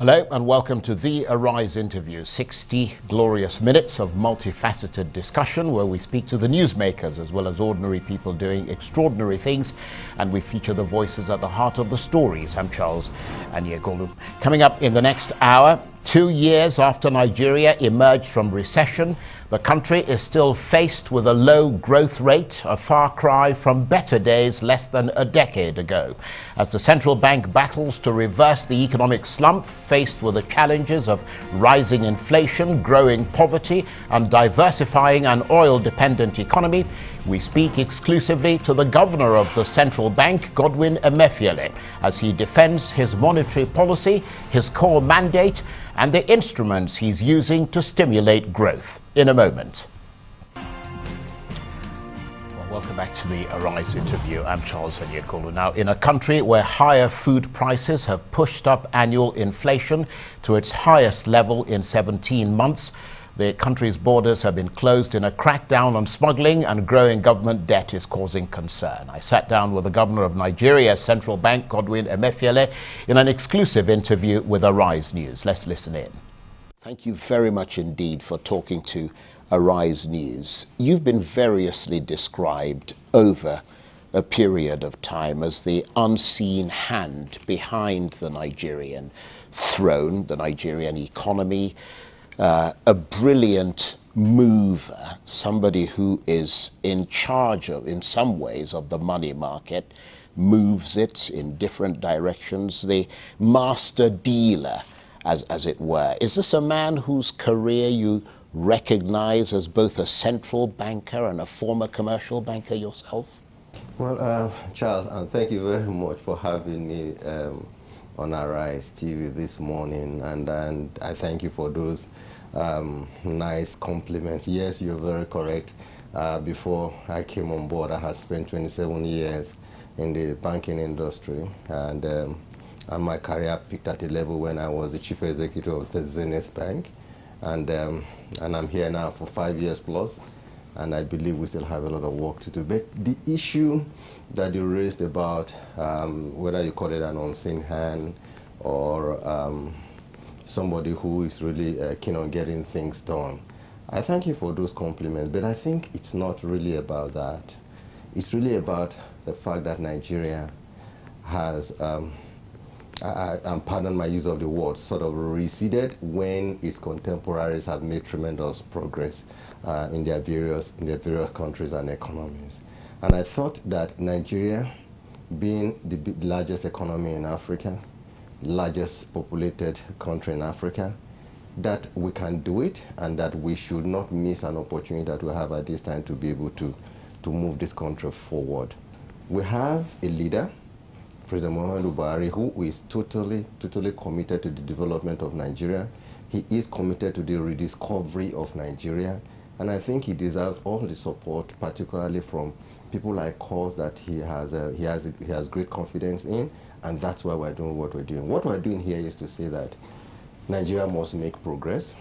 Hello and welcome to the Arise interview. 60 glorious minutes of multifaceted discussion where we speak to the newsmakers as well as ordinary people doing extraordinary things and we feature the voices at the heart of the stories. I'm Charles Aniagolu. Coming up in the next hour, two years after Nigeria emerged from recession, the country is still faced with a low growth rate, a far cry from better days less than a decade ago. As the central bank battles to reverse the economic slump faced with the challenges of rising inflation, growing poverty, and diversifying an oil dependent economy, we speak exclusively to the governor of the central bank, Godwin Emefiele, as he defends his monetary policy, his core mandate, and the instruments he's using to stimulate growth. In a moment. Welcome back to the Arise interview. I'm Charles Aniagolu. Now, in a country where higher food prices have pushed up annual inflation to its highest level in 17 months, the country's borders have been closed in a crackdown on smuggling and growing government debt is causing concern. I sat down with the governor of Nigeria's central bank, Godwin Emefiele, in an exclusive interview with Arise News. Let's listen in. Thank you very much indeed for talking to Arise News. You've been variously described over a period of time as the unseen hand behind the Nigerian throne, the Nigerian economy, uh, a brilliant mover, somebody who is in charge of, in some ways, of the money market, moves it in different directions, the master dealer, as, as it were. Is this a man whose career you recognize as both a central banker and a former commercial banker yourself? Well, uh, Charles, and thank you very much for having me um, on Arise TV this morning, and, and I thank you for those um, nice compliments. Yes, you're very correct. Uh, before I came on board, I had spent 27 years in the banking industry, and, um, and my career peaked at a level when I was the chief executive of Zenith Bank, and um, and I'm here now for five years plus, and I believe we still have a lot of work to do. But the issue that you raised about um, whether you call it an unseen hand or um, somebody who is really uh, keen on getting things done. I thank you for those compliments, but I think it's not really about that. It's really about the fact that Nigeria has, um, I, I, pardon my use of the word, sort of receded when its contemporaries have made tremendous progress uh, in their various in their various countries and economies. And I thought that Nigeria, being the largest economy in Africa, largest populated country in Africa, that we can do it and that we should not miss an opportunity that we have at this time to be able to, to move this country forward. We have a leader, President Muhammadu Buhari, who is totally, totally committed to the development of Nigeria. He is committed to the rediscovery of Nigeria. And I think he deserves all the support, particularly from people like us that he has, uh, he, has, he has great confidence in and that's why we're doing what we're doing. What we're doing here is to say that Nigeria must make progress.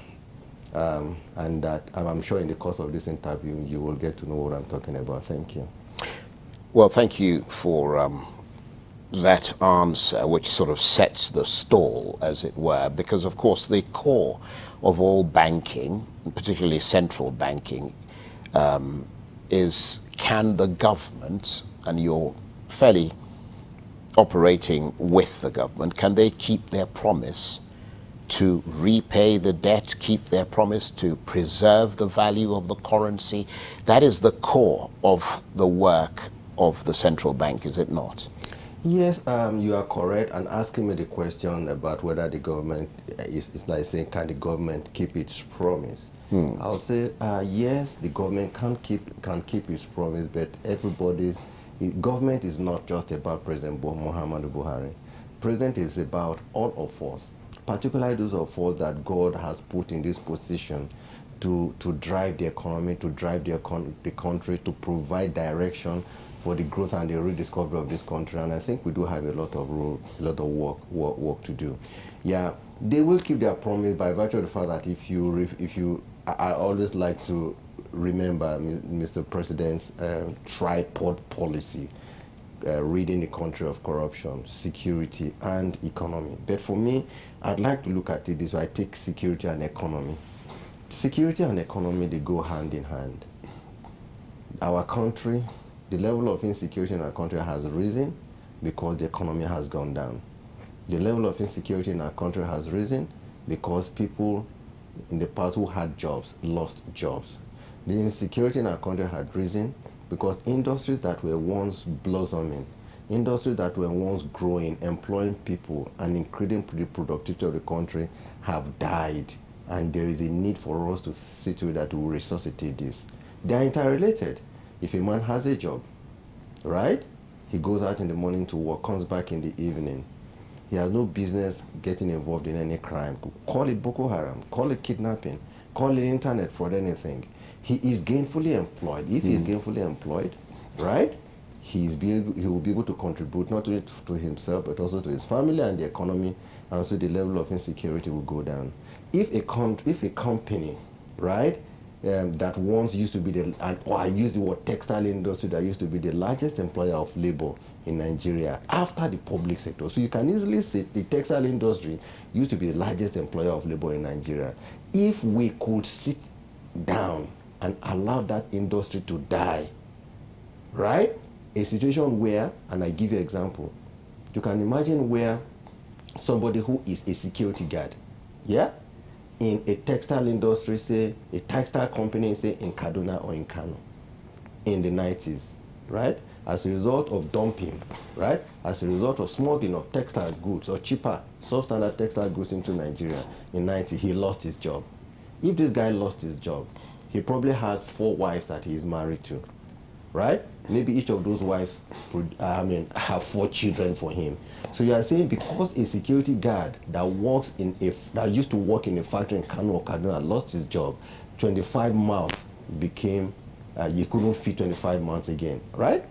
Um, and that I'm sure in the course of this interview you will get to know what I'm talking about. Thank you. Well, thank you for um, that answer, which sort of sets the stall, as it were, because of course the core of all banking, particularly central banking, um, is can the government, and you're fairly operating with the government, can they keep their promise to repay the debt, keep their promise to preserve the value of the currency? That is the core of the work of the central bank, is it not? Yes, um, you are correct. And asking me the question about whether the government is, is like saying, can the government keep its promise? Hmm. I'll say uh, yes, the government can keep can keep its promise, but everybody's government is not just about President Muhammadu Buhari. President is about all of us, particularly those of us that God has put in this position to, to drive the economy, to drive the, the country, to provide direction for the growth and the rediscovery of this country. And I think we do have a lot of role, a lot of work, work, work to do. Yeah, they will keep their promise by virtue of the fact that if you, if you, I, I always like to remember Mr. President's uh, tripod policy. uh, ridding the country of corruption, security, and economy. But for me, I'd like to look at it this way. I take security and economy. Security and economy, they go hand in hand. Our country, the level of insecurity in our country has risen because the economy has gone down. The level of insecurity in our country has risen because people in the past who had jobs lost jobs. The insecurity in our country had risen because industries that were once blossoming, industries that were once growing, employing people and increasing the productivity of the country have died. And there is a need for us to see to it that we resuscitate this. They are interrelated. If a man has a job, right? He goes out in the morning to work, comes back in the evening. He has no business getting involved in any crime. Call it Boko Haram, call it kidnapping, call it internet fraud, anything. He is gainfully employed. If mm. he is hmm. gainfully employed, right, he's be able, he will be able to contribute not only to himself but also to his family and the economy, and so the level of insecurity will go down. If a, com- if a company, right, um, that once used to be the, or I use the word textile industry that used to be the largest employer of labor in Nigeria after the public sector. So you can easily see the textile industry used to be the largest employer of labor in Nigeria. If we could sit down and allow that industry to die, right? A situation where, and I give you an example, you can imagine where somebody who is a security guard, yeah, in a textile industry, say a textile company, say in Kaduna or in Kano, in the 90s, right? As a result of dumping, right? As a result of smuggling of textile goods or cheaper substandard textile goods into Nigeria in 90, he lost his job. If this guy lost his job, he probably has four wives that he is married to, right? Maybe each of those wives, I mean, have four children for him. So you are saying because a security guard that works in a that used to work in a factory in Kano Kaduna lost his job, 25 months became uh, you couldn't fit 25 months again, right?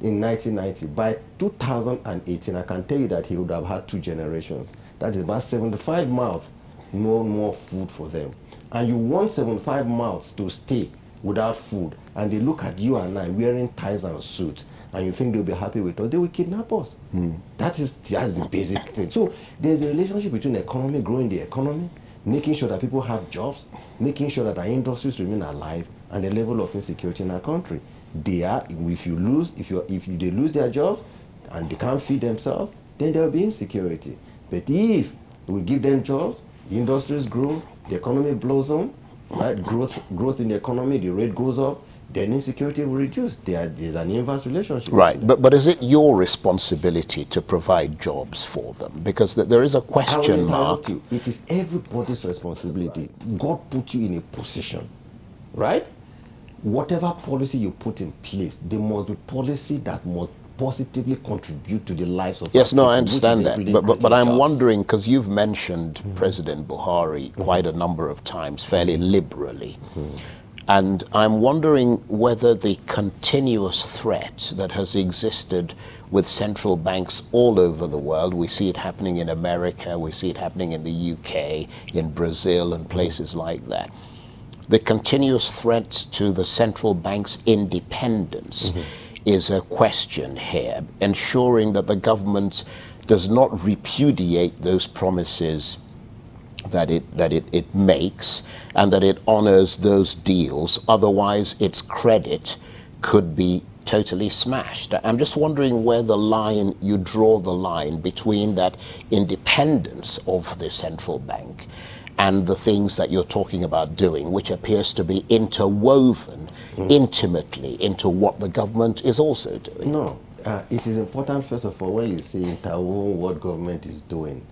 In 1990, by 2018, I can tell you that he would have had two generations. That is about 75 mouths, no more food for them. And you want 75 mouths to stay without food, and they look at you and I wearing ties and suits and you think they'll be happy with us, they will kidnap us. Mm. That is that's the basic thing. So there's a relationship between economy, growing the economy, making sure that people have jobs, making sure that our industries remain alive, and the level of insecurity in our country. They are if you lose if you if they lose their jobs and they can't feed themselves, then there will be insecurity. But if we give them jobs, the industries grow, the economy blossom, right? Growth growth in the economy, the rate goes up, then insecurity will reduce. There, there's an inverse relationship. Right, but, but is it your responsibility to provide jobs for them? Because th there is a question mark. You, it is everybody's responsibility. God put you in a position, right? Whatever policy you put in place, there must be policy that must positively contribute to the lives of yes no people, i understand that but, but, but i'm jobs. wondering because you've mentioned mm -hmm. president buhari mm -hmm. quite a number of times fairly liberally mm -hmm. And I'm wondering whether the continuous threat that has existed with central banks all over the world, we see it happening in America, we see it happening in the UK, in Brazil, and places like that. The continuous threat to the central bank's independence mm -hmm. Is a question here, ensuring that the government does not repudiate those promises that it that it, it makes and that it honors those deals. Otherwise its credit could be totally smashed. I'm just wondering where the line you draw the line between that independence of the central bank and the things that you're talking about doing which appears to be interwoven mm. intimately into what the government is also doing no uh, it is important first of all when you say interwoven what government is doing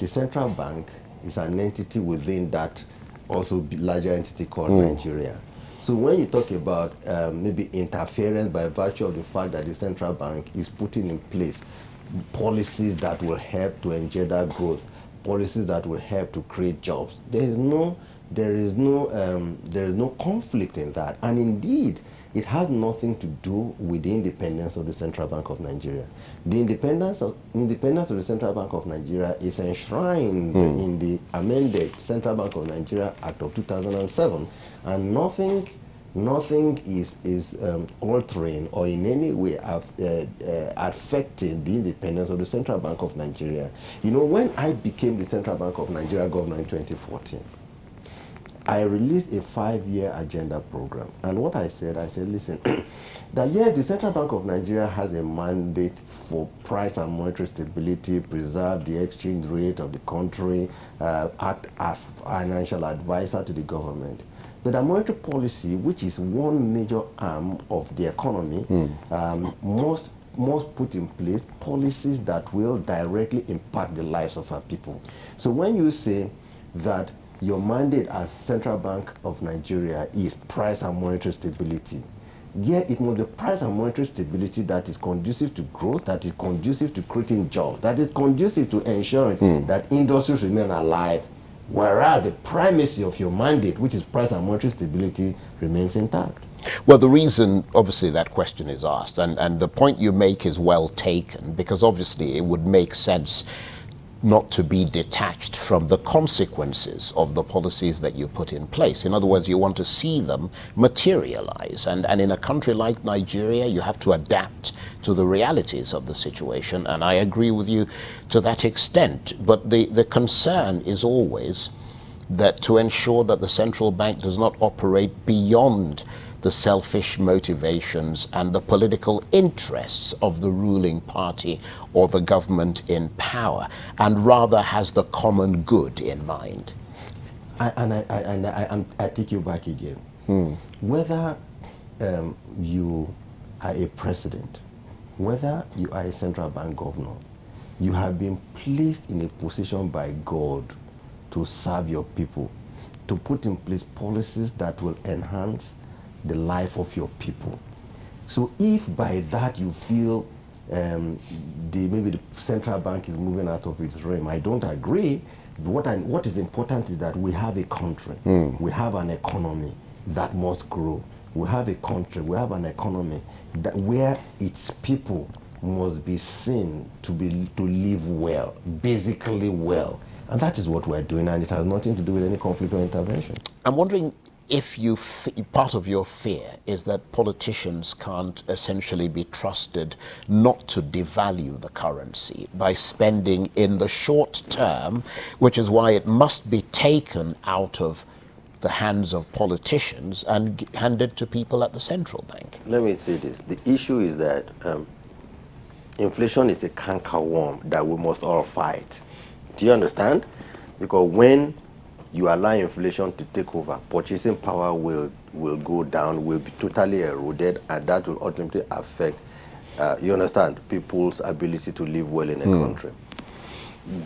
the central bank is an entity within that also larger entity called mm. Nigeria. So when you talk about um, maybe interference by virtue of the fact that the central bank is putting in place policies that will help to engender growth, policies that will help to create jobs, there is no there is no um, there is no conflict in that. And indeed, it has nothing to do with the independence of the Central Bank of Nigeria. The independence of, independence of the Central Bank of Nigeria is enshrined mm. in the amended Central Bank of Nigeria Act of 2007, and nothing nothing is, is um, altering or in any way uh, uh, affecting the independence of the Central Bank of Nigeria. You know, when I became the Central Bank of Nigeria governor in 2014, I released a five-year agenda program. And what I said, I said, listen, that yes, the Central Bank of Nigeria has a mandate for price and monetary stability, preserve the exchange rate of the country, uh, act as financial advisor to the government. But the monetary policy, which is one major arm of the economy, mm. um, must must put in place policies that will directly impact the lives of our people. So when you say that your mandate as Central Bank of Nigeria is price and monetary stability, yeah, it must be price and monetary stability that is conducive to growth, that is conducive to creating jobs, that is conducive to ensuring mm. that industries remain alive, whereas the primacy of your mandate, which is price and monetary stability, remains intact. Well, the reason, obviously, that question is asked, and, and the point you make is well taken, because obviously it would make sense not to be detached from the consequences of the policies that you put in place. In other words, you want to see them materialize. And, and in a country like Nigeria, you have to adapt to the realities of the situation. And I agree with you to that extent. But the, the concern is always that to ensure that the central bank does not operate beyond the selfish motivations and the political interests of the ruling party or the government in power, and rather has the common good in mind. I, and I, I, and I, I, take you back again. Hmm. Whether um, you are a president, whether you are a central bank governor, you have been placed in a position by God to serve your people, to put in place policies that will enhance the life of your people. So if by that you feel um, the, maybe the central bank is moving out of its realm, I don't agree. What, I, what is important is that we have a country, mm. we have an economy that must grow. We have a country, we have an economy that where its people must be seen to be to live well, basically well. And that is what we're doing, and it has nothing to do with any conflict or intervention. I'm wondering if you part of your fear is that politicians can't essentially be trusted not to devalue the currency by spending in the short term, which is why it must be taken out of the hands of politicians and handed to people at the central bank. Let me say this: the issue is that um, inflation is a canker worm that we must all fight. Do you understand? Because when you allow inflation to take over, purchasing power will, will go down, will be totally eroded, and that will ultimately affect, uh, you understand, people's ability to live well in a mm. country.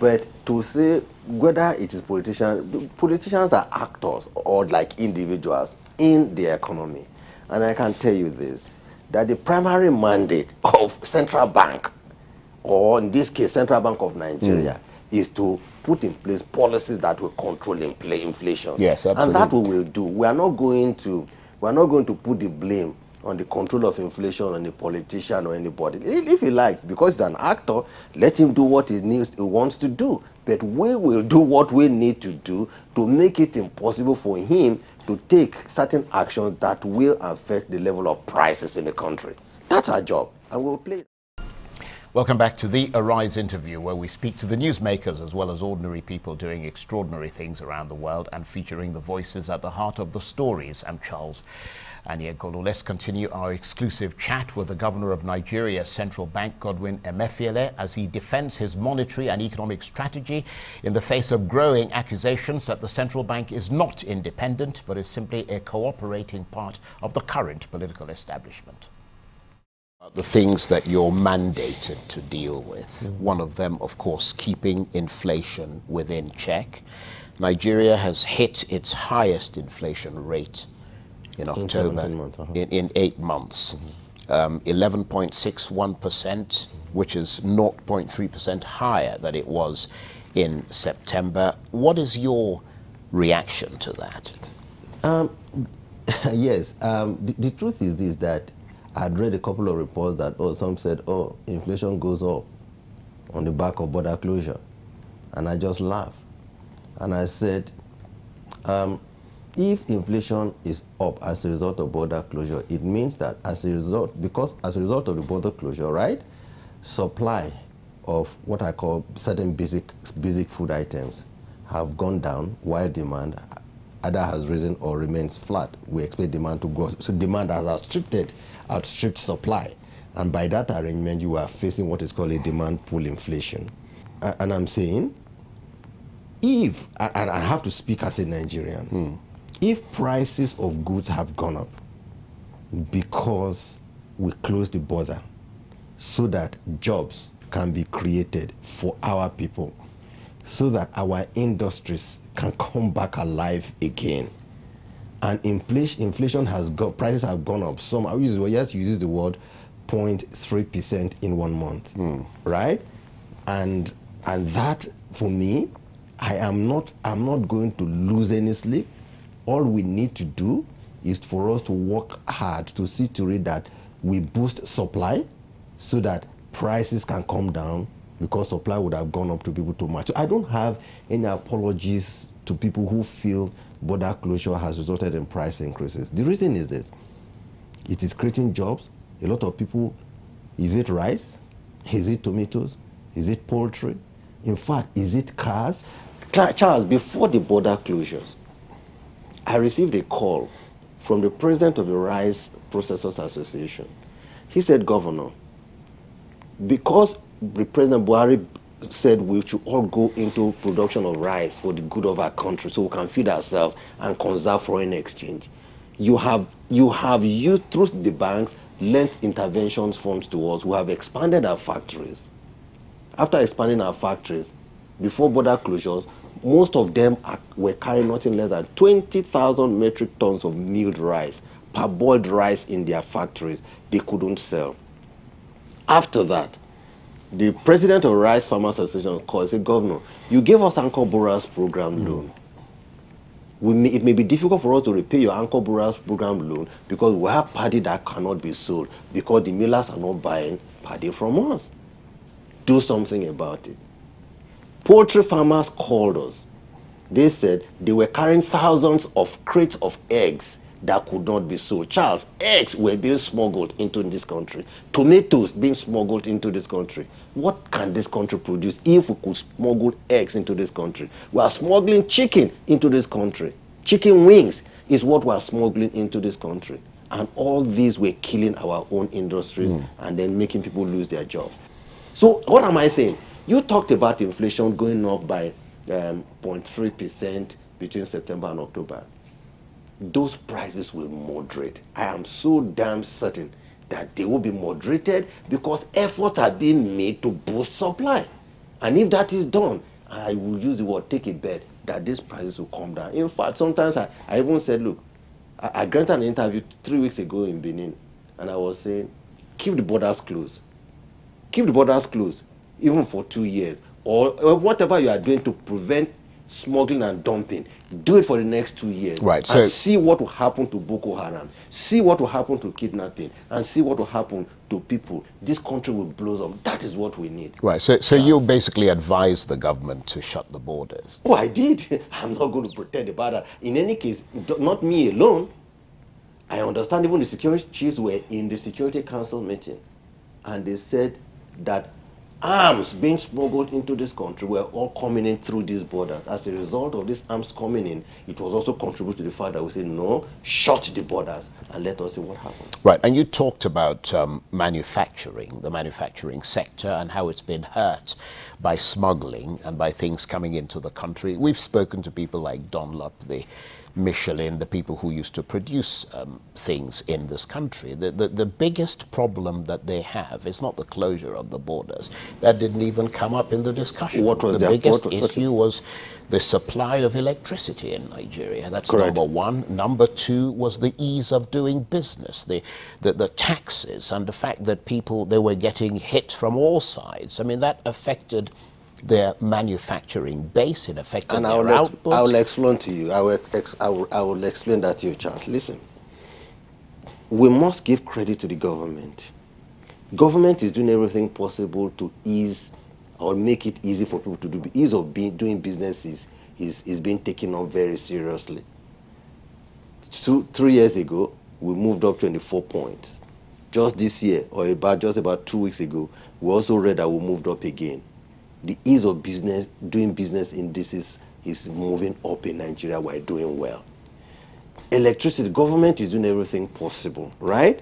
But to say whether it is politicians, politicians are actors or like individuals in the economy. And I can tell you this, that the primary mandate of central bank, or in this case, Central Bank of Nigeria, mm. Is to put in place policies that will control inflation. Yes, absolutely. And that we will do. We are not going to we are not going to put the blame on the control of inflation on a politician or anybody. If he likes, because he's an actor, let him do what he needs he wants to do. But we will do what we need to do to make it impossible for him to take certain actions that will affect the level of prices in the country. That's our job, and we'll play. Welcome back to the Arise interview, where we speak to the newsmakers as well as ordinary people doing extraordinary things around the world and featuring the voices at the heart of the stories. I'm Charles Aniagolu. Let's continue our exclusive chat with the governor of Nigeria's central bank, Godwin Emefiele, as he defends his monetary and economic strategy in the face of growing accusations that the central bank is not independent, but is simply a cooperating part of the current political establishment the things that you're mandated to deal with. Mm. One of them, of course, keeping inflation within check. Nigeria has hit its highest inflation rate in October, in, months, uh -huh. in, in, eight months. Mm -hmm. um, 11.61%, which is 0.3% higher than it was in September. What is your reaction to that? Um, yes, um, the, the truth is this, that I'd read a couple of reports that, oh, some said, oh, inflation goes up on the back of border closure. And I just laughed. And I said, um, if inflation is up as a result of border closure, it means that as a result, because as a result of the border closure, right, supply of what I call certain basic basic food items have gone down while demand either has risen or remains flat. We expect demand to go. So demand has outstripped, outstripped supply. And by that arrangement, you are facing what is called a demand pull inflation. And I'm saying, if, and I have to speak as a Nigerian, hmm. if prices of goods have gone up because we closed the border so that jobs can be created for our people, so that our industries can come back alive again. And inflation, inflation has got, prices have gone up. Some, I use, yes, uses the word 0.3% in one month, mm. right? And, and that, for me, I am not, I'm not going to lose any sleep. All we need to do is for us to work hard to see to it that we boost supply so that prices can come down because supply would have gone up to people too much. So I don't have any apologies to people who feel border closure has resulted in price increases. The reason is this. It is creating jobs. A lot of people, is it rice? Is it tomatoes? Is it poultry? In fact, is it cars? Charles, before the border closures, I received a call from the president of the Rice Processors Association. He said, Governor, because the President Buhari said we should all go into production of rice for the good of our country so we can feed ourselves and conserve foreign exchange. You have, you have used through the banks lent interventions funds to us. We have expanded our factories. After expanding our factories, before border closures, most of them are, were carrying nothing less than 20,000 metric tons of milled rice, parboiled rice in their factories. They couldn't sell. After that, the president of Rice Farmers Association called said, Governor, you gave us Anchor Borers program mm. loan. May, it may be difficult for us to repay your Anchor Borers program loan because we have paddy that cannot be sold because the millers are not buying paddy from us. Do something about it. Poultry farmers called us. They said they were carrying thousands of crates of eggs that could not be sold. Charles, eggs were being smuggled into this country, tomatoes being smuggled into this country. What can this country produce if we could smuggle eggs into this country? We are smuggling chicken into this country. Chicken wings is what we are smuggling into this country. And all these were killing our own industries mm. and then making people lose their jobs. So, what am I saying? You talked about inflation going up by 0.3% um, between September and October those prices will moderate. I am so damn certain that they will be moderated because efforts are being made to boost supply. And if that is done, I will use the word take a bet that these prices will come down. In fact, sometimes I, I even said, look, I, I granted an interview three weeks ago in Benin, and I was saying, keep the borders closed. Keep the borders closed, even for two years, or, or whatever you are doing to prevent smuggling and dumping. Do it for the next two years. Right. So and see what will happen to Boko Haram. See what will happen to kidnapping. And see what will happen to people. This country will blow up. That is what we need. Right. So, so you basically advise the government to shut the borders. Oh, I did. I'm not going to pretend about that. In any case, not me alone. I understand even the security chiefs were in the Security Council meeting. And they said that arms being smuggled into this country were all coming in through these borders. As a result of these arms coming in, it was also contributed to the fact that we say, no, shut the borders and let us see what happens. Right, and you talked about um, manufacturing, the manufacturing sector and how it's been hurt by smuggling and by things coming into the country. We've spoken to people like Dunlop, the Michelin, the people who used to produce um, things in this country. The, the, the, biggest problem that they have is not the closure of the borders. That didn't even come up in the discussion. What was the that? biggest what, what, issue was the supply of electricity in Nigeria. That's Correct. number one. Number two was the ease of doing business, the, the, the taxes and the fact that people, they were getting hit from all sides. I mean, that affected their manufacturing base, it affected and I will output. I will explain to you. I will, I, will, I will explain that to you, Charles. Listen, we must give credit to the government. Government is doing everything possible to ease or make it easy for people to do. Ease of being, doing business is, is, is being taken on very seriously. two, three years ago, we moved up 24 points. Just this year, or about just about two weeks ago, we also read that we moved up again. The ease of business, doing business in this is, is moving up in Nigeria. We're doing well. Electricity, government is doing everything possible, right,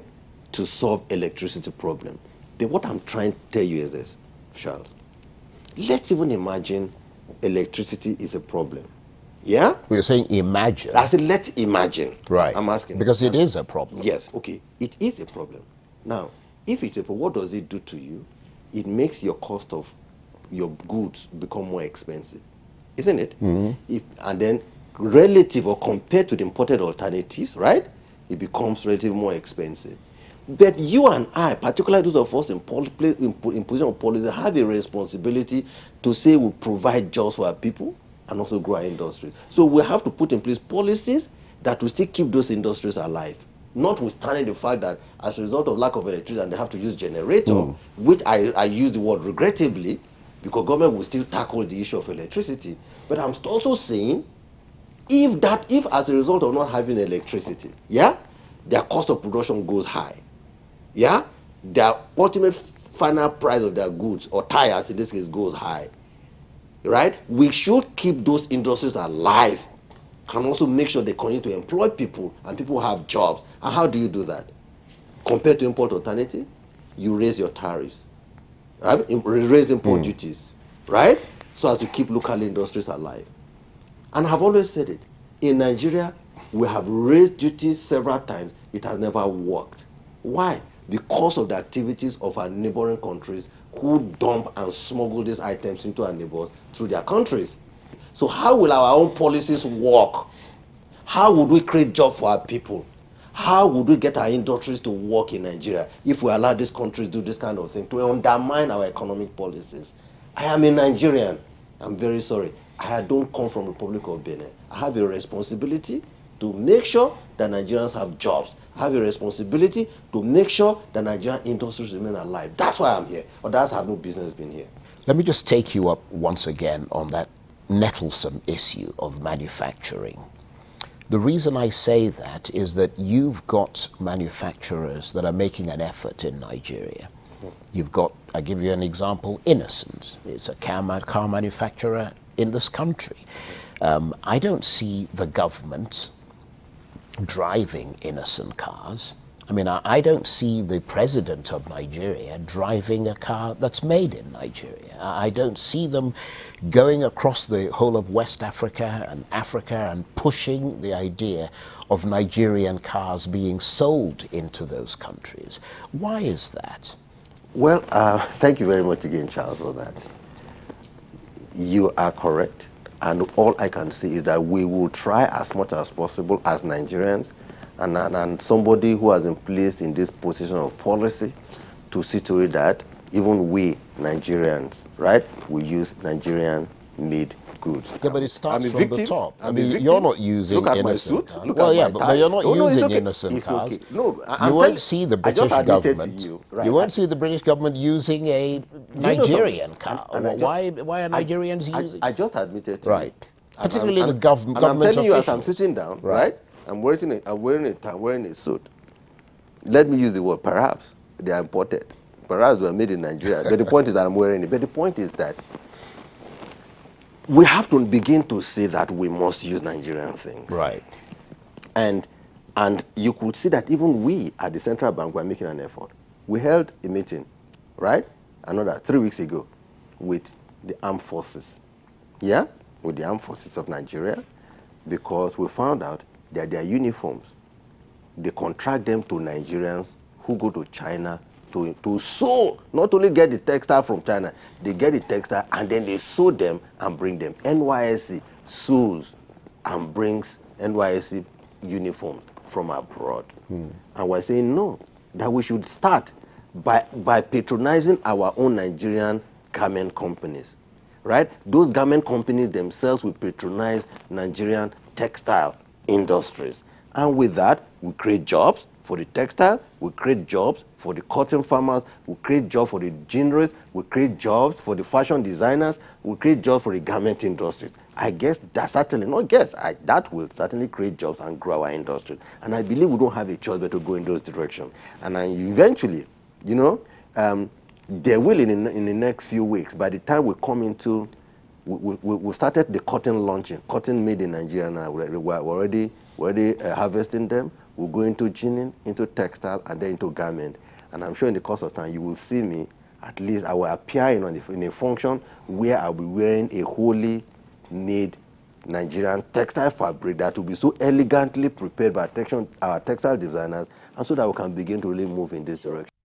to solve electricity problem. But what I'm trying to tell you is this, Charles. Let's even imagine electricity is a problem. Yeah? We're saying imagine. I said, let's imagine. Right. I'm asking. Because it is a problem. Yes, okay. It is a problem. Now, if it's a problem, what does it do to you? It makes your cost of your goods become more expensive. Isn't it? Mm-hmm. If, and then relative or compared to the imported alternatives, right? It becomes relatively more expensive. But you and I, particularly those of us in, in, in position of policy, have a responsibility to say we provide jobs for our people and also grow our industries. So we have to put in place policies that will still keep those industries alive. Notwithstanding the fact that as a result of lack of electricity and they have to use generator, which I, I use the word regrettably, because government will still tackle the issue of electricity. But I'm also saying if that if as a result of not having electricity yeah their cost of production goes high yeah their ultimate final price of their goods or tires in this case goes high right? We should keep those industries alive and also make sure they continue to employ people and people have jobs. And how do you do that? Compared to import alternative you raise your tariffs right raise import duties right so as to keep local industries alive and I've always said it. In Nigeria, we have raised duties several times. It has never worked. Why? Because of the activities of our neighboring countries who dump and smuggle these items into our neighbors through their countries. So how will our own policies work? How would we create jobs for our people? How would we get our industries to work in Nigeria if we allow these countries do this kind of thing to undermine our economic policies? I am a Nigerian. I'm very sorry. I don't come from Republic of Benin. I have a responsibility to make sure that Nigerians have jobs. I have a responsibility to make sure that Nigerian industries remain alive. That's why I'm here. Or that's have no business being here. Let me just take you up once again on that nettlesome issue of manufacturing. The reason I say that is that you've got manufacturers that are making an effort in Nigeria. You've got, I give you an example, Innoson. It's a car, car manufacturer in this country. Um, I don't see the government driving Innoson cars. I mean, I, I don't see the president of Nigeria driving a car that's made in Nigeria. I, I don't see them going across the whole of West Africa and Africa and pushing the idea of Nigerian cars being sold into those countries. Why is that? Well, uh, thank you very much again, Charles, for that. You are correct. And all I can say is that we will try as much as possible as Nigerians and, and, and somebody who has been placed in this position of policy to see to it that even we Nigerians, right, we use Nigerian made goods. Yeah, but it starts I'm a from the top. I I'm a mean, you're not using Look at my Innoson suit. cars. Look well, at yeah, my but, tie. but you're not Oh, no, it's using okay. Innoson It's cars. okay. No, I- you I'm won't see the British government. you, right, you won't I- see the British government using a Do you know Nigerian something? car. And- and I ju- why? Why are Nigerians I, using? I just admitted to Right. you. And Particularly I'm- the gov- and government I'm telling you as I'm sitting down, Right. I'm wearing a, I'm wearing a, I'm wearing a suit. Let me use the word perhaps. They are imported. Perhaps they are made in Nigeria. but the point is that I'm wearing it. But the point is that we have to begin to see that we must use Nigerian things. right. And and you could see that even we at the central bank were making an effort. We held a meeting, right? Another three weeks ago with the armed forces. Yeah? With the armed forces of Nigeria, because we found out that their uniforms, they contract them to Nigerians who go to China to, to sew, not only get the textile from China, they get the textile and then they sew them and bring them. NYSC sews and brings NYSC uniform from abroad. Hmm. And we're saying no, that we should start by, by patronizing our own Nigerian garment companies. Right? Those garment companies themselves will patronize Nigerian textile industries. And with that, we create jobs for the textile, we create jobs for the cotton farmers, we create jobs for the journalists, we create jobs for the fashion designers, we create jobs for the garment industries. I guess that certainly, not guess, I, that will certainly create jobs and grow our industry. And I believe we don't have a choice but to go in those directions. And I, eventually, you know, um, they will in, in, the next few weeks. By the time we come into, we, we, we started the cotton launching, cotton made in Nigeria now. We're, we're already, we're already uh, harvesting them. We'll go into ginning, into textile, and then into garment. And I'm sure in the course of time, you will see me, at least I will appear in, in a function where I'll be wearing a wholly made Nigerian textile fabric that will be so elegantly prepared by our textile designers, and so that we can begin to really move in this direction.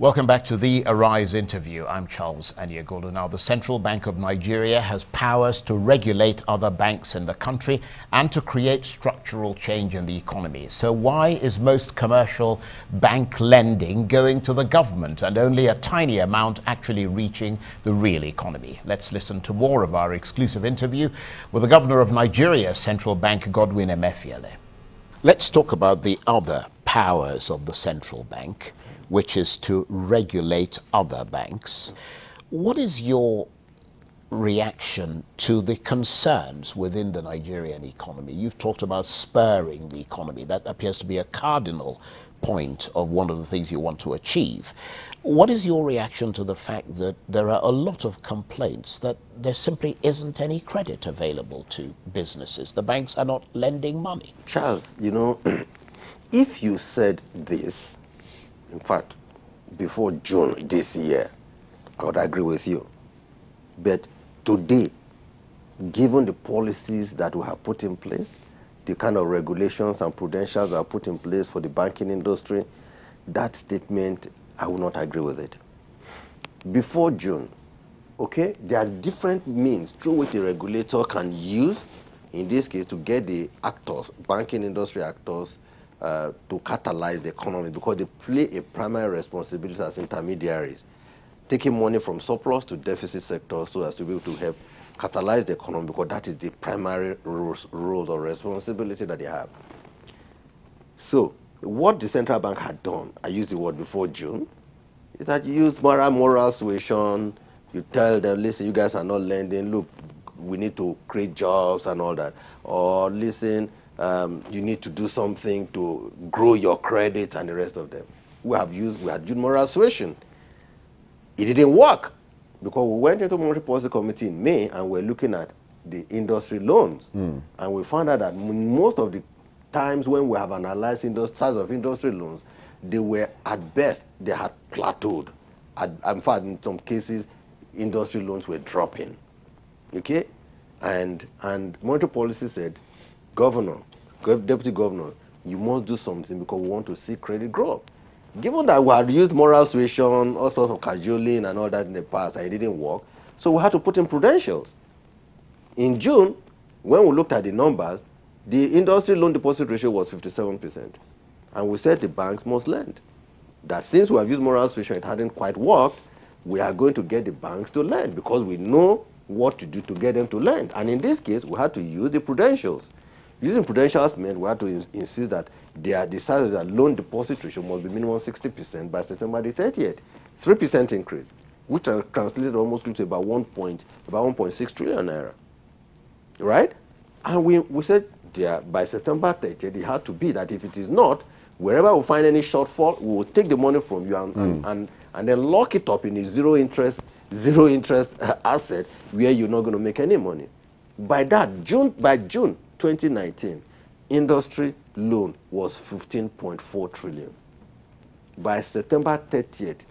Welcome back to the Arise interview. I'm Charles Aniagolu. Now, the Central Bank of Nigeria has powers to regulate other banks in the country and to create structural change in the economy. So, why is most commercial bank lending going to the government and only a tiny amount actually reaching the real economy? Let's listen to more of our exclusive interview with the Governor of Nigeria's Central Bank, Godwin Emefiele. Let's talk about the other powers of the central bank which is to regulate other banks. What is your reaction to the concerns within the Nigerian economy? You've talked about spurring the economy. That appears to be a cardinal point of one of the things you want to achieve. What is your reaction to the fact that there are a lot of complaints that there simply isn't any credit available to businesses? The banks are not lending money. Charles, you know, if you said this in fact, before June this year, I would agree with you. But today, given the policies that we have put in place, the kind of regulations and prudentials that are put in place for the banking industry, that statement, I will not agree with it. Before June, okay, there are different means through which the regulator can use, in this case, to get the actors, banking industry actors, uh, to catalyze the economy because they play a primary responsibility as intermediaries, taking money from surplus to deficit sectors so as to be able to help catalyze the economy because that is the primary role or responsibility that they have. So what the central bank had done, I used the word before June, is that you use moral, moral suasion, you tell them, listen, you guys are not lending, look, we need to create jobs and all that. Or listen, um, you need to do something to grow your credit and the rest of them. We have used, we had used moral suasion. It didn't work because we went into monetary policy committee in May and we're looking at the industry loans. Mm. And we found out that most of the times when we have analyzed the size of industry loans, they were at best, they had plateaued. At, in fact, in some cases, industry loans were dropping. Okay? And, and monetary policy said governor, deputy governor, you must do something because we want to see credit grow. Given that we had used moral suasion, all sorts of cajoling and all that in the past, and it didn't work, so we had to put in prudentials. In June, when we looked at the numbers, the industry loan deposit ratio was 57%. And we said the banks must lend. That since we have used moral suasion, it hadn't quite worked, we are going to get the banks to lend because we know what to do to get them to lend. And in this case, we had to use the prudentials. Using prudentials meant we had to in insist that they are decided that loan deposit ratio must be minimum 60% by September the 30th. 3% increase, which translated almost to about 1 point, about 1.6 trillion naira. Right? And we, we said there, by September 30th, it had to be that if it is not, wherever we find any shortfall, we will take the money from you and, mm. and, and, and then lock it up in a zero interest, zero interest asset where you're not going to make any money. By that, June, by June, 2019, industry loan was 15.4 trillion. By September 30th,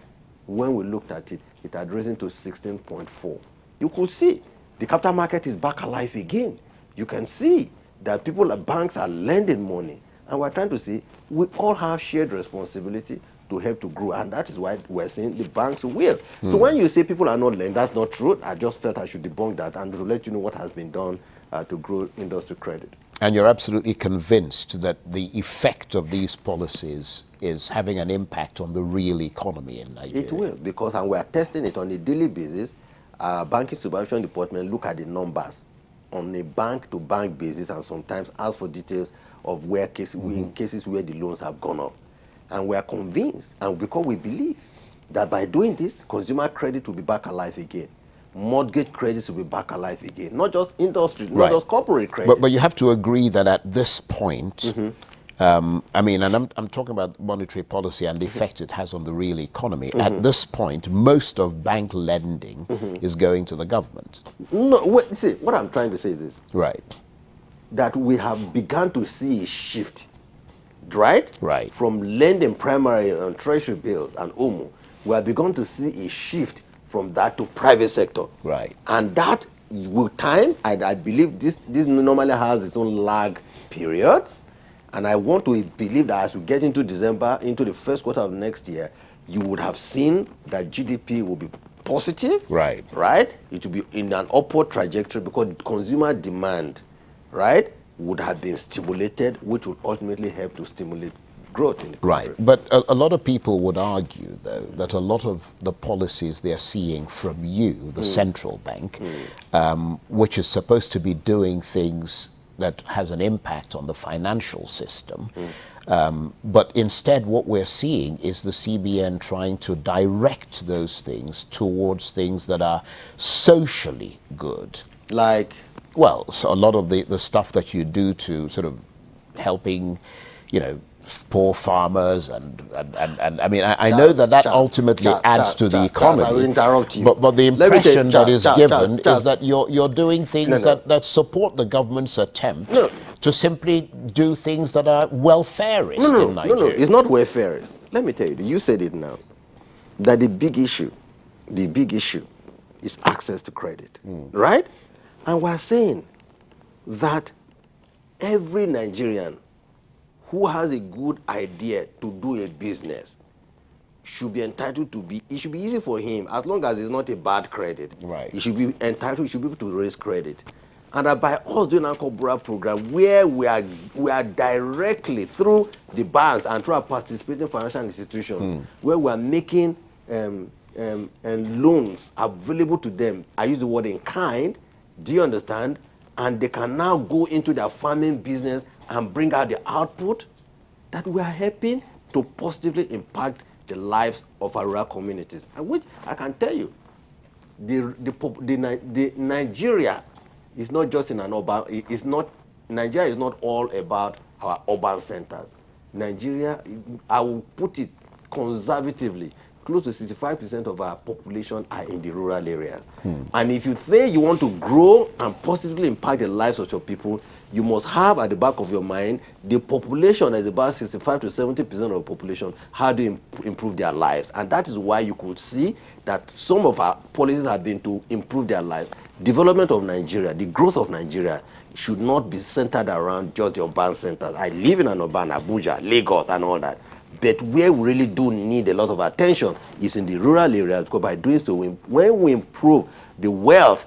when we looked at it, it had risen to 16.4. You could see the capital market is back alive again. You can see that people, banks are lending money. And we're trying to see, we all have shared responsibility to help to grow. And that is why we're saying the banks will. Mm. So when you say people are not lending, that's not true. I just felt I should debunk that and to let you know what has been done uh, to grow industry credit. And you're absolutely convinced that the effect of these policies is having an impact on the real economy in Nigeria? It will, because and we are testing it on a daily basis. Our banking supervision department look at the numbers on a bank-to-bank -bank basis and sometimes ask for details of where cases, mm -hmm. in cases where the loans have gone up. And we are convinced, and because we believe, that by doing this, consumer credit will be back alive again. mortgage credits will be back alive again. Not just industry, not just corporate credit. But, but you have to agree that at this point, mm-hmm. um, I mean, and I'm, I'm talking about monetary policy and the mm-hmm. effect it has on the real economy. At mm-hmm. this point, most of bank lending is going to the government. no, wait, see, what I'm trying to say is this. Right. that we have begun to see a shift, right? Right. From lending primary on treasury bills and OMO, we have begun to see a shift from that to private sector. Right. And that with time, I, I believe this, this normally has its own lag periods. And I want to believe that as we get into December, into the first quarter of next year, you would have seen that GDP will be positive Right. right? It will be in an upward trajectory because consumer demand, right, would have been stimulated, which would ultimately help to stimulate growth in the Right. But a, a lot of people would argue, though, that a lot of the policies they're seeing from you, the central bank, um, which is supposed to be doing things that has an impact on the financial system, um, but instead what we're seeing is the CBN trying to direct those things towards things that are socially good. Like, Well, so a lot of the, the stuff that you do to sort of helping, you know, poor farmers and, and, and, and I mean, I, I know that that Charles, ultimately Charles, adds Charles, to the economy. I will interrupt you. But, but the Let me tell you, impression that is given is that you're, you're doing things No, no. That, that support the government's attempt No. to simply do things that are welfareist no, no, in no, Nigeria. no, it's not welfareist. Let me tell you, you said it now, that the big issue, the big issue is access to credit, hmm. right? And we're saying that every Nigerian who has a good idea to do a business should be entitled to be it should be easy for him as long as it's not a bad credit. Right. he should be entitled he should be able to raise credit. And that by us doing an corporate program where we are we are directly through the banks and through our participating financial institutions where we are making um, um, and loans available to them i use the word in kind do you understand and they can now go into their farming business and bring out the output that we are helping to positively impact the lives of our rural communities. And which I can tell you, the, the, the, the Nigeria is not just in an urban, it- it's not, Nigeria is not all about our urban centers. Nigeria, I will put it conservatively, close to 65% of our population are in the rural areas. Hmm. And if you say you want to grow and positively impact the lives of your people, you must have at the back of your mind the population is about 65 to 70 percent of the population how do you imp- improve their lives? And that is why you could see that some of our policies have been to improve their lives. Development of nigeria the growth of nigeria should not be centered around just the urban centers. I live in an urban abuja lagos and all that but where we really do need a lot of attention is in the rural areas because by doing so we, when we improve the wealth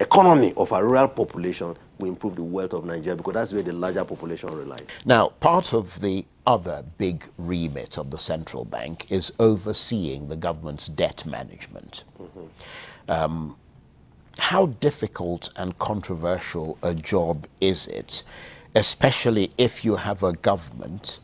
economy of our rural population we improve the wealth of Nigeria because that's where the larger population relies. Now, part of the other big remit of the central bank is overseeing the government's debt management. Um, how difficult and controversial a job is it, especially if you have a government?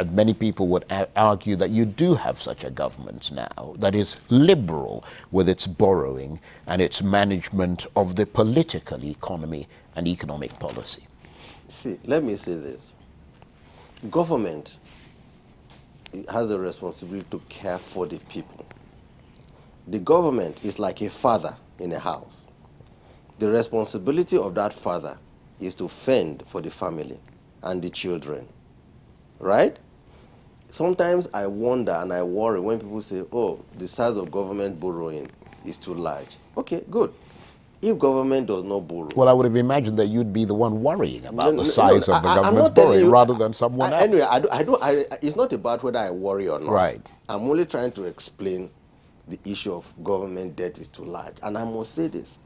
And many people would argue that you do have such a government now that is liberal with its borrowing and its management of the political economy and economic policy. See, let me say this. Government has a responsibility to care for the people. The government is like a father in a house. The responsibility of that father is to fend for the family and the children. Right? Sometimes I wonder and I worry when people say, oh, the size of government borrowing is too large. Okay, good. If government does not borrow, Well, I would have imagined that you'd be the one worrying about No, the size no, of the I- government's borrowing you- rather than someone I- else. Anyway, I don't, I don't, I, it's not about whether I worry or not. Right. I'm only trying to explain the issue of government debt is too large. And I must say this.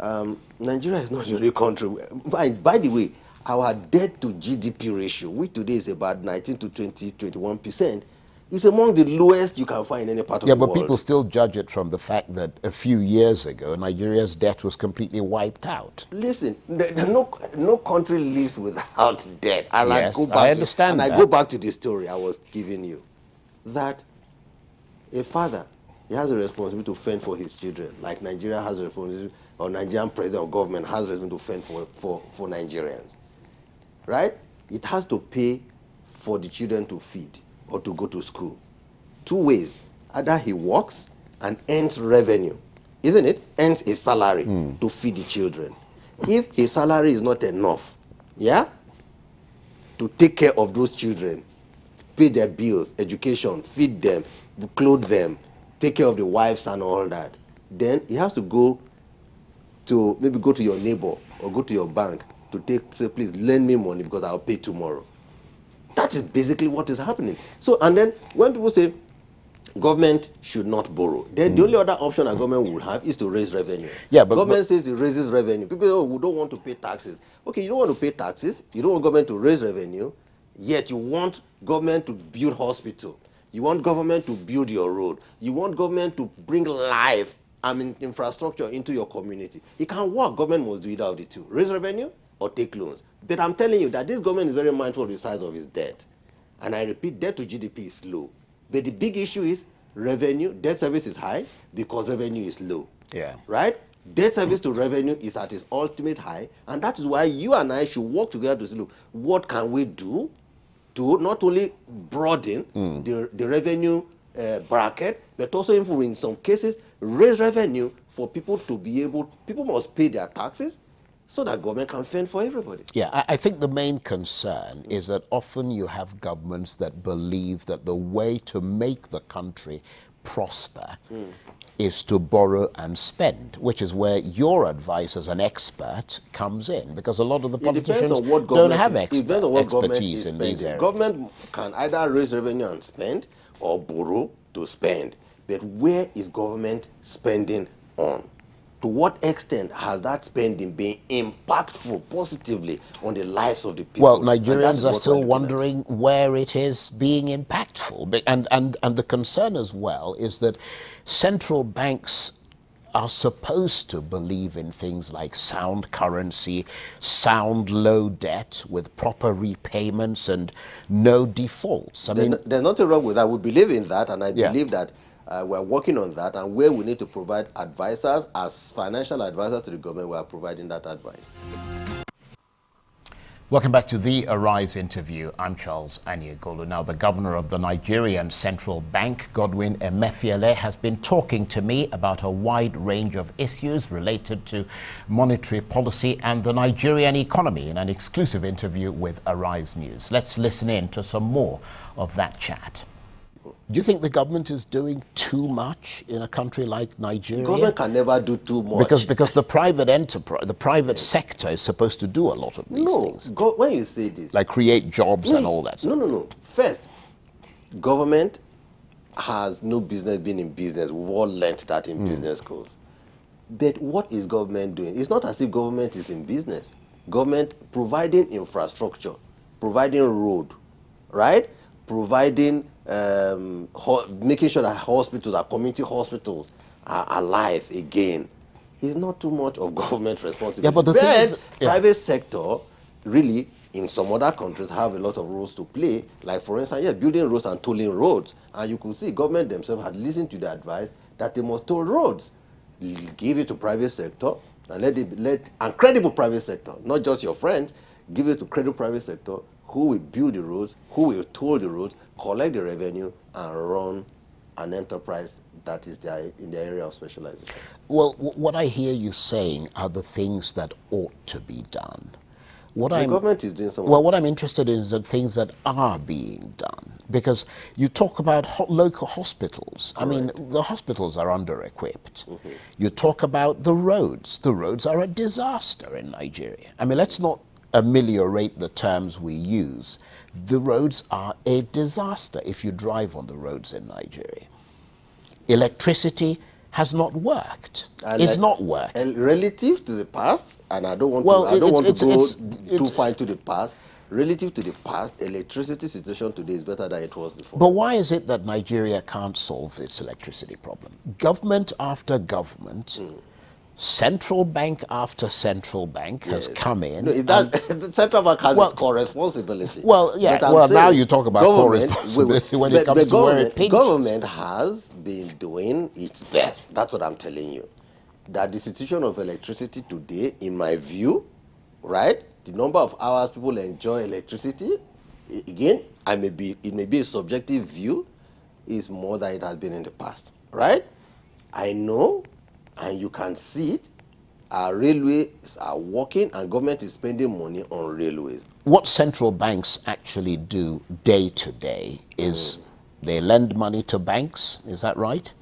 Um, Nigeria is not the only country. By, by the way, our debt to GDP ratio, which today is about 19 to 20, 21 percent, is among the lowest you can find in any part of the world. yeah, but people still judge it from the fact that a few years ago, Nigeria's debt was completely wiped out. Listen, no, no country lives without debt. And I Yes, go I understand To, and that. I go back to the story I was giving you, that a father he has a responsibility to fend for his children, like Nigeria has a responsibility, or Nigerian president or government has a responsibility to fend for, for, for Nigerians. Right? It has to pay for the children to feed or to go to school. Two ways. Either he works and earns revenue, isn't it? Earns a salary mm. to feed the children. If his salary is not enough, yeah, to take care of those children, pay their bills, education, feed them, clothe them, take care of the wives and all that, then he has to go to maybe go to your neighbor or go to your bank take say please lend me money because I'll pay tomorrow. That is basically what is happening. So and then when people say government should not borrow. Then mm. the only other option a government would have is to raise revenue. Yeah, but government but, says it raises revenue. People say, oh, we don't want to pay taxes. Okay, you don't want to pay taxes. You don't want government to raise revenue. Yet you want government to build hospital. You want government to build your road. You want government to bring life, I mean, infrastructure into your community. It can work. Government must do either of the two: raise revenue or take loans. But I'm telling you that this government is very mindful of the size of its debt. And I repeat, debt to GDP is low. But the big issue is revenue, debt service is high because revenue is low. Yeah. Right? Debt service to revenue is at its ultimate high. And that is why you and I should work together to say, look, what can we do to not only broaden mm. the, the revenue uh, bracket, but also in some cases raise revenue for people to be able, people must pay their taxes so that government can fend for everybody. Yeah, I, I think the main concern mm. is that often you have governments that believe that the way to make the country prosper mm. is to borrow and spend, which is where your advice as an expert comes in, because a lot of the politicians don't have exper expertise in these areas. Government can either raise revenue and spend or borrow to spend. But where is government spending on? To what extent has that spending been impactful positively on the lives of the people? Well, Nigerians are still wondering at. where it is being impactful. And, and, and the concern as well is that central banks are supposed to believe in things like sound currency, sound low debt with proper repayments and no defaults. I mean, there's nothing wrong with that. We believe in that, and I yeah. believe that uh, we're working on that, and where we need to provide advisors as financial advisors to the government, we are providing that advice. Welcome back to the Arise interview. I'm Charles Aniagolu. Now, the governor of the Nigerian Central Bank, Godwin Emefiele, has been talking to me about a wide range of issues related to monetary policy and the Nigerian economy in an exclusive interview with Arise News. Let's listen in to some more of that chat. Do you think the government is doing too much in a country like Nigeria? Government can never do too much. Because, because the private enterprise, the private sector is supposed to do a lot of these no, things. No, when you say this. Like create jobs no, and all that. No, no, no. First, government has no business being in business. We've all learned that in mm. business schools. But what is government doing? It's not as if government is in business. Government providing infrastructure, providing road, right? Providing um, making sure that hospitals, our community hospitals, are alive again is not too much of government responsibility. Yeah, but the is, yeah. private sector really in some other countries have a lot of roles to play. Like for instance, yes, building roads and tolling roads. And you could see government themselves had listened to the advice that they must toll roads. Give it to private sector and let it let and credible private sector, not just your friends, give it to credible private sector who will build the roads, who will toll the roads, collect the revenue, and run an enterprise that is there in the area of specialization. Well, what I hear you saying are the things that ought to be done. What the I'm, government is doing some. Well, what I'm interested in is the things that are being done. Because you talk about ho local hospitals. Correct. I mean, the hospitals are under-equipped. Mm -hmm. You talk about the roads. The roads are a disaster in Nigeria. I mean, let's not ameliorate the terms we use. The roads are a disaster if you drive on the roads in Nigeria. Electricity has not worked. And it's not worked. relative to the past, and I don't want well, to, I don't want to go too far into the past, relative to the past, electricity situation today is better than it was before. But why is it that Nigeria can't solve its electricity problem? Government after government mm central bank after central bank has come in. No, that, the central bank has well, its core responsibility. Well, yeah. Well, now you talk about core responsibility when it comes to where it pinches. Government has been doing its best. That's what I'm telling you. That the situation of electricity today, in my view, right, the number of hours people enjoy electricity, again, I may be, it may be a subjective view, is more than it has been in the past, right? I know and you can see it our railways are working and government is spending money on railways. What central banks actually do day to day is mm. they lend money to banks, is that right?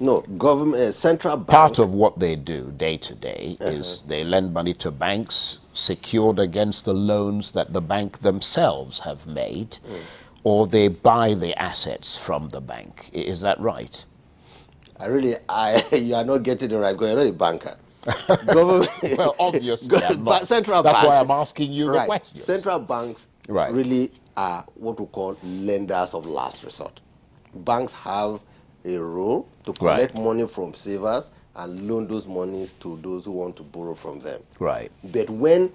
No, government, uh, central bank. Part of what they do day to day uh -huh. is they lend money to banks secured against the loans that the bank themselves have made, mm. or they buy the assets from the bank. Is that right? I really, I you are not getting the right you're not a banker. Government, well, obviously, central That's banks, why I'm asking you right. the question. Central banks right. really are what we call lenders of last resort. Banks have a role to collect right. money from savers and loan those monies to those who want to borrow from them. Right. But when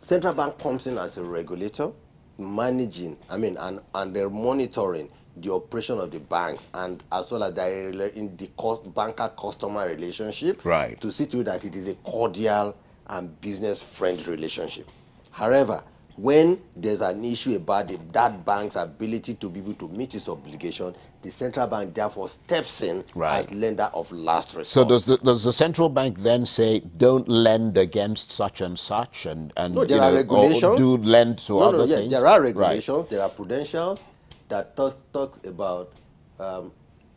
central bank comes in as a regulator, managing, I mean, and, and they're monitoring the operation of the bank and as well as the, in the banker customer relationship right. to see to it that it is a cordial and business friendly relationship. However, when there's an issue about the, that bank's ability to be able to meet its obligation, the central bank therefore steps in right. as lender of last resort. So does the, does the central bank then say, don't lend against such and such and, and no, there are know, regulations. do lend to no, other no, yeah, things? There are regulations, right. there are prudentials, that talks, talks about um,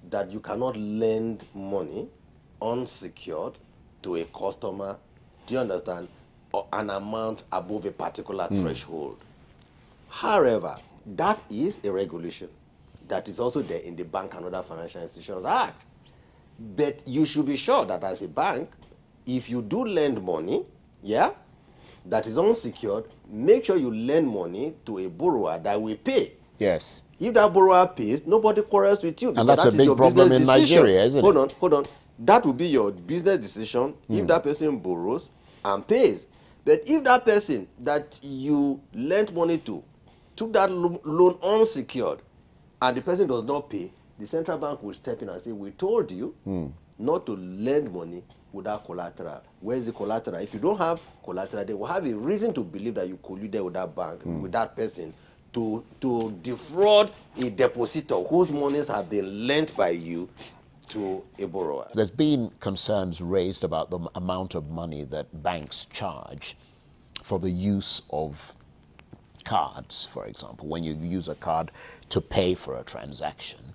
that you cannot lend money unsecured to a customer, do you understand, an amount above a particular mm. threshold. However, that is a regulation that is also there in the Bank and Other Financial Institutions Act. But you should be sure that as a bank, if you do lend money, yeah, that is unsecured, make sure you lend money to a borrower that will pay. Yes. If that borrower pays, nobody quarrels with you. And that's that a big problem in decision. Nigeria, isn't hold it? Hold on, hold on. That will be your business decision mm. if hmm. that person borrows and pays. But if that person that you lent money to took that lo loan unsecured and the person does not pay, the central bank will step in and say, we told you mm. not to lend money without collateral. Where's the collateral? If you don't have collateral, they will have a reason to believe that you colluded with that bank, mm. with that person to, to defraud a depositor whose monies have been lent by you to a borrower. There's been concerns raised about the amount of money that banks charge for the use of cards, for example, when you use a card to pay for a transaction,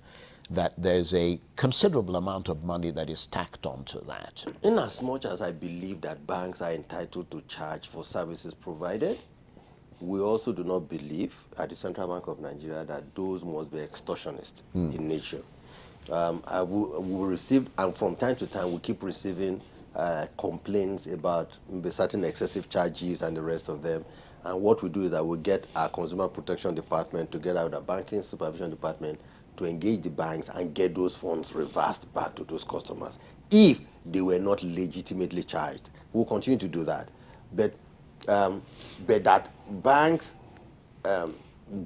that there's a considerable amount of money that is tacked onto that. In as much as I believe that banks are entitled to charge for services provided, we also do not believe at the Central Bank of Nigeria that those must be extortionist mm. in nature. Um, I will, we receive, and from time to time, we keep receiving uh, complaints about certain excessive charges and the rest of them. And what we do is that we get our Consumer Protection Department together with our Banking Supervision Department to engage the banks and get those funds reversed back to those customers if they were not legitimately charged. We'll continue to do that. But um, but that banks um,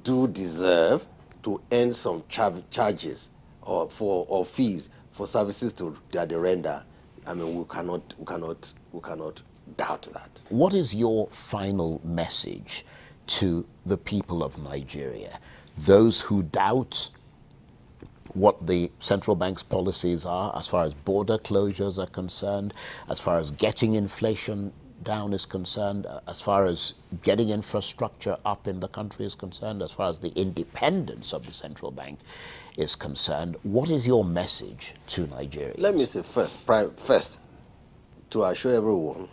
do deserve to end some char charges or for or fees for services to that they render. I mean, we cannot, we cannot, we cannot doubt that. What is your final message to the people of Nigeria, those who doubt what the central bank's policies are as far as border closures are concerned, as far as getting inflation down is concerned, as far as getting infrastructure up in the country is concerned, as far as the independence of the central bank is concerned, what is your message to Nigeria? Let me say first, first, to assure everyone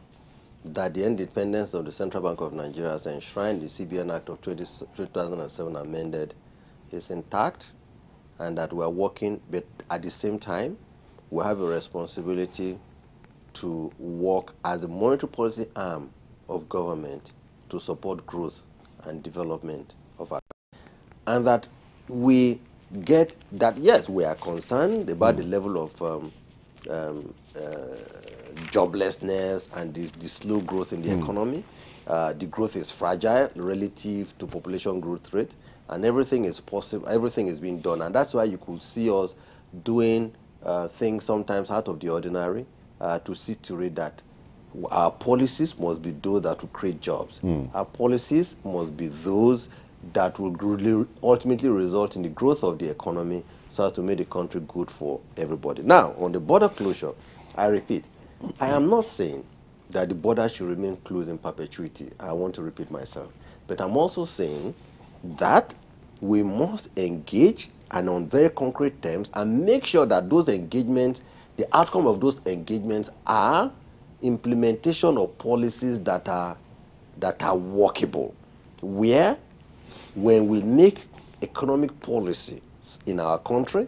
that the independence of the Central Bank of Nigeria as enshrined in the CBN Act of 20, 2007 amended is intact and that we are working, but at the same time, we have a responsibility to work as a monetary policy arm of government to support growth and development of our and that we get that yes we are concerned about mm. the level of um, um, uh, joblessness and the, the slow growth in the mm. economy. Uh, the growth is fragile relative to population growth rate, and everything is possible. Everything is being done, and that's why you could see us doing uh, things sometimes out of the ordinary uh, to see to it that our policies must be those that will create jobs. Mm. Our policies must be those that will ultimately result in the growth of the economy so as to make the country good for everybody. Now, on the border closure, I repeat, I am not saying that the border should remain closed in perpetuity. I want to repeat myself. But I'm also saying that we must engage and on very concrete terms and make sure that those engagements, the outcome of those engagements are implementation of policies that are that are workable. Where when we make economic policies in our country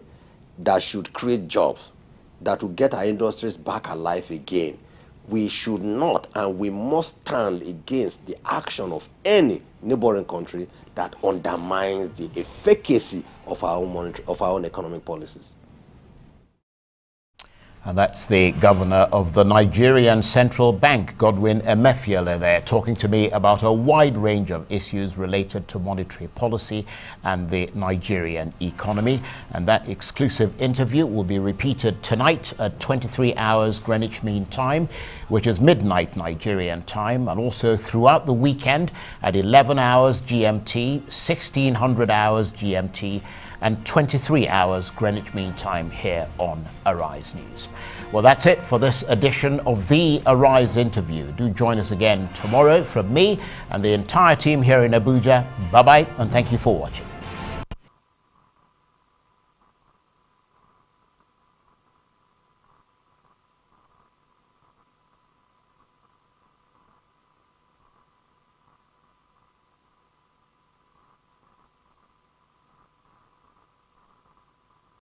that should create jobs, that will get our industries back alive again, we should not and we must stand against the action of any neighboring country that undermines the efficacy of our own, monetary, of our own economic policies. And that's the governor of the Nigerian Central Bank, Godwin Emefiele, there, talking to me about a wide range of issues related to monetary policy and the Nigerian economy. And that exclusive interview will be repeated tonight at 23 hours Greenwich Mean Time, which is midnight Nigerian time, and also throughout the weekend at 11 hours GMT, 1600 hours GMT and 23 hours Greenwich Mean Time here on Arise News. Well, that's it for this edition of the Arise interview. Do join us again tomorrow from me and the entire team here in Abuja. Bye bye, and thank you for watching.